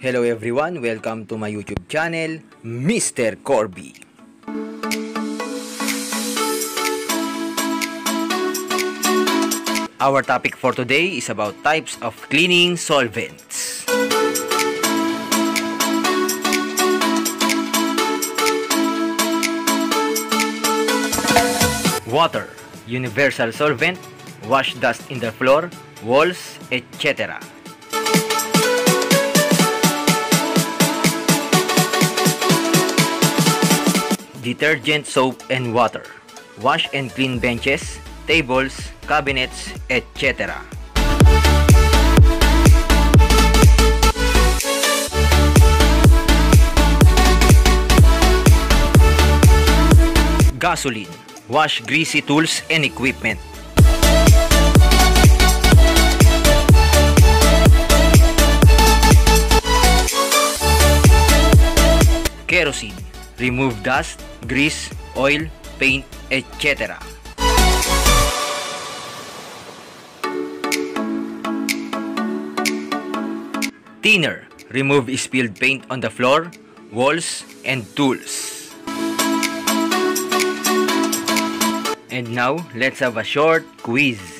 Hello everyone, welcome to my YouTube channel, Mr. Corbi. Our topic for today is about types of cleaning solvents. Water, universal solvent, wash dust in the floor, walls, etc. Detergent, soap, and water. Wash and clean benches, tables, cabinets, etc. Gasoline. Wash greasy tools and equipment. Kerosene. Remove dust, grease, oil, paint, etc. Thinner. Remove spilled paint on the floor, walls, and tools. And now, let's have a short quiz.